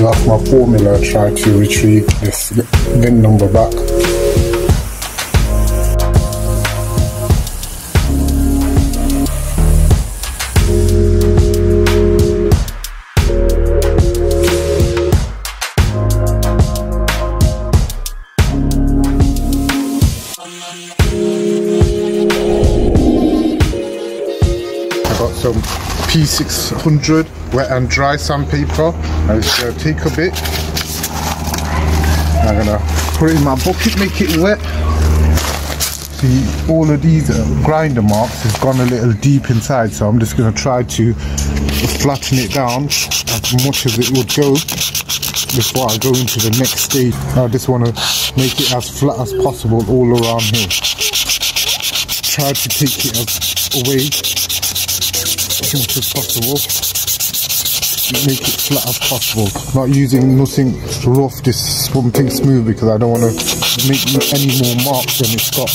my formula try to retrieve this VIN number back. Some P600 wet and dry sandpaper. I'm just gonna take a bit. I'm gonna put it in my bucket, make it wet. See, all of these uh, grinder marks has gone a little deep inside, so I'm just gonna try to flatten it down as much as it would go before I go into the next stage. I just want to make it as flat as possible all around here. Try to take it away as possible. Make it flat as possible. Not using nothing rough, just something smooth because I don't want to make any more marks than it's got.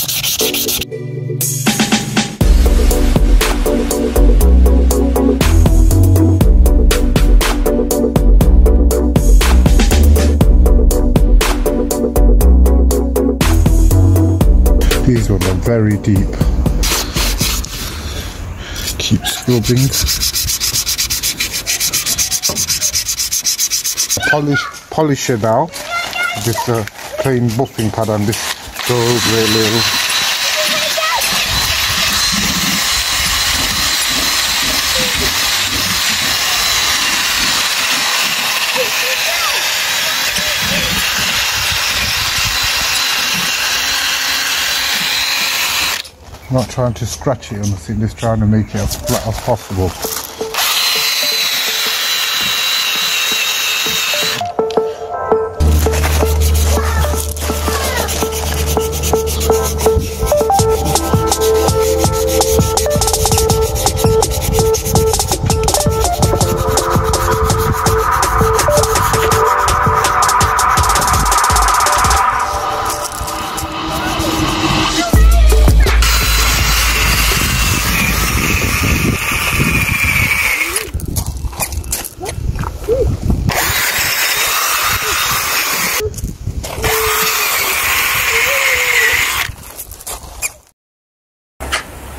These ones are very deep. Keep scrubbing. Polish, it now. Just a plain buffing pad and this goes over little. Not trying to scratch it anything, just trying to make it as flat as possible.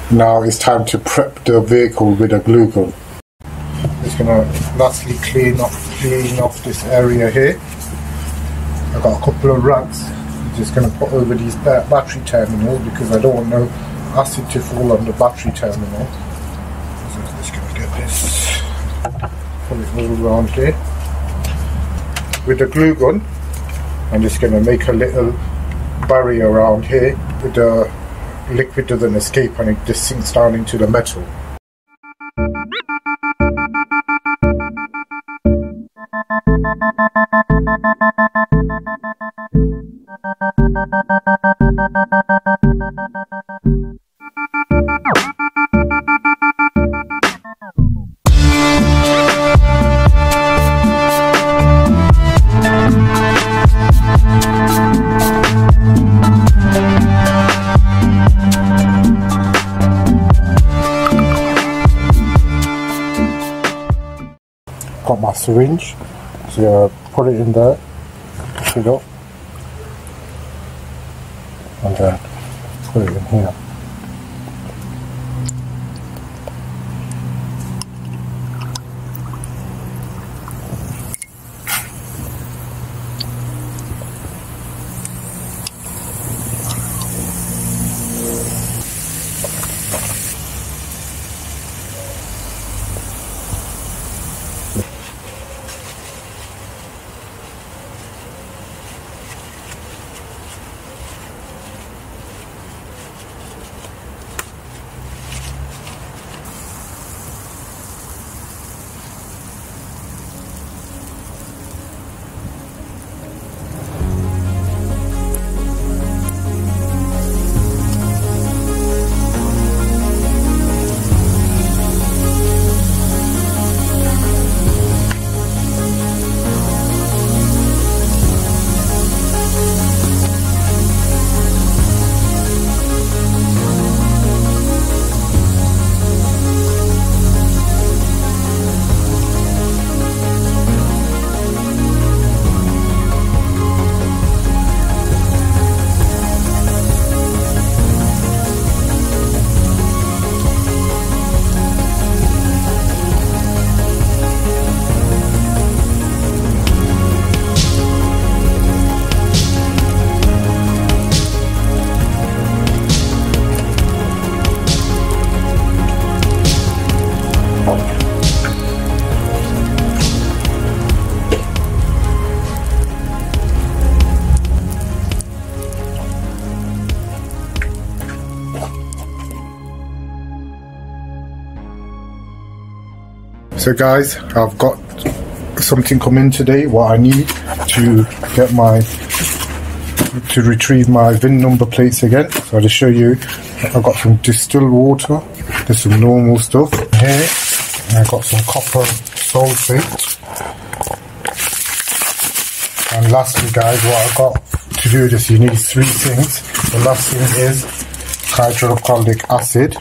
Now it's time to prep the vehicle with a glue gun. Just gonna lastly clean off clean off this area here. I've got a couple of rags. I'm just gonna put over these battery terminals because I don't want no acid to fall on the battery terminal. So I'm just gonna get this, put it all around here. With the glue gun, I'm just gonna make a little barrier around here with the liquid doesn't escape and it just sinks down into the metal. Got my syringe, so uh, put it in there, push it up, and then put it in here. So guys, I've got something coming today what I need to get my to retrieve my VIN number plates again. So I'll just show you I've got some distilled water, there's some normal stuff here, and I've got some copper sulfate. And lastly guys, what I've got to do this, you need three things. The last thing is hydrochloric acid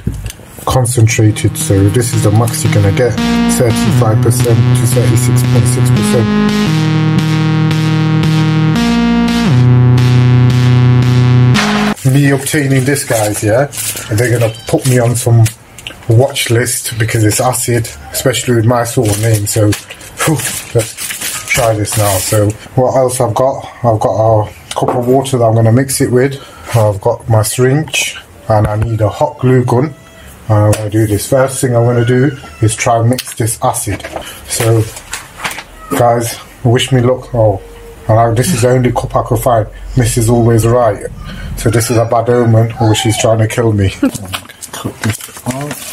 concentrated. So this is the max you're gonna get, 35% to 36.6%. Me obtaining this guys, yeah, they're gonna put me on some watch list because it's acid, especially with my sort of name. So whew, let's try this now. So what else I've got? I've got a cup of water that I'm gonna mix it with. I've got my syringe and I need a hot glue gun I'm to do this. First thing I'm going to do is try and mix this acid. So, guys, wish me luck. Oh, and I, this is the only cup I could find. Miss is always right. So this is a bad omen, or she's trying to kill me. This off.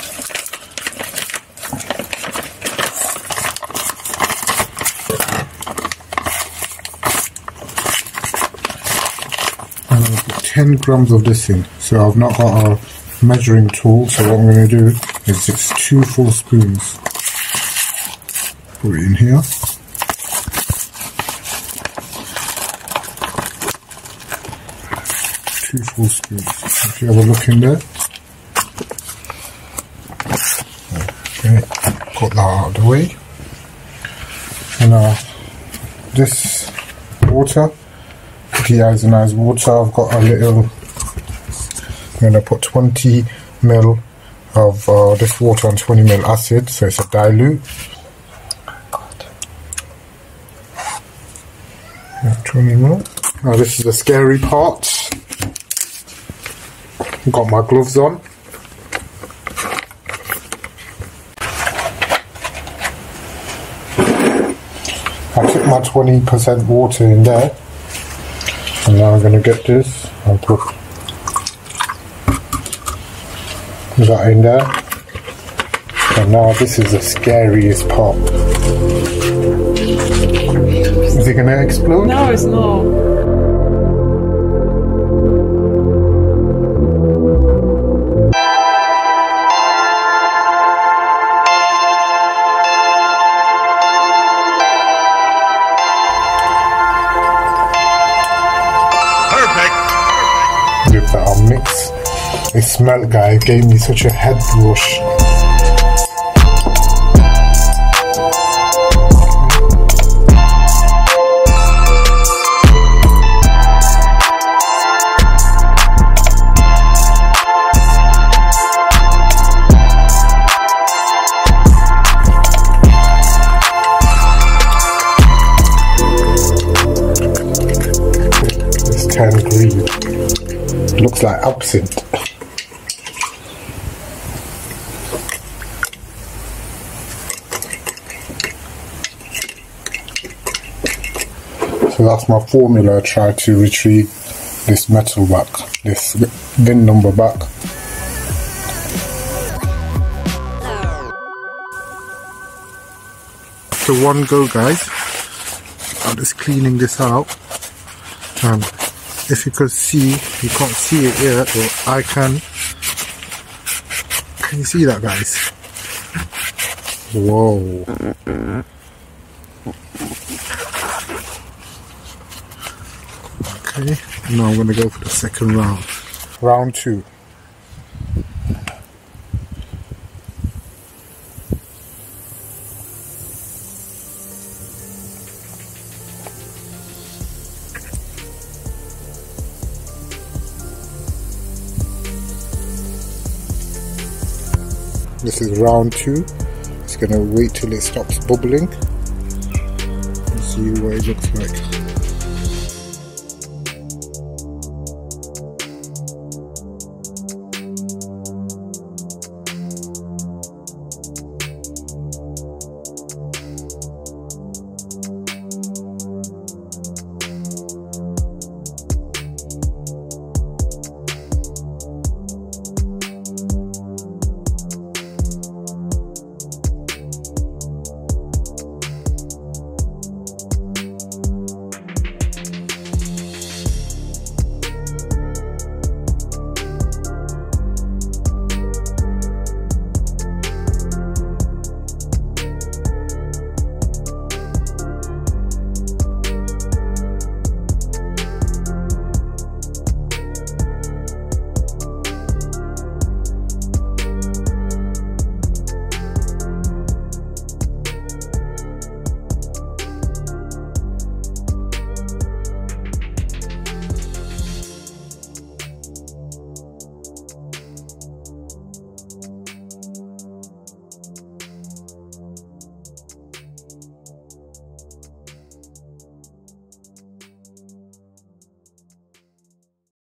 And put 10 grams of this in. So I've not got a measuring tool. So what I'm going to do is it's two full spoons. Put it in here. Two full spoons. If you have a look in there. Okay, put that out of the way. And now this water, deionized water, I've got a little going to put 20 ml of uh, this water and 20 ml acid, so it's a dilute. Yeah, 20 ml. Now this is the scary part. Got my gloves on. I took my 20% water in there and now I'm going to get this and put that in there. And now this is the scariest part. Is it gonna explode? No, it's not. Give that a mix. It smelled, guy. Gave me such a head rush. It's turned green. Looks like absinthe. That's my formula. I try to retrieve this metal back, this VIN number back. After one go, guys, I'm just cleaning this out. And if you could see, you can't see it yet, but I can. Can you see that, guys? Whoa. Okay, now I'm gonna go for the second round. Round two. This is round two. It's gonna wait till it stops bubbling. See what it looks like.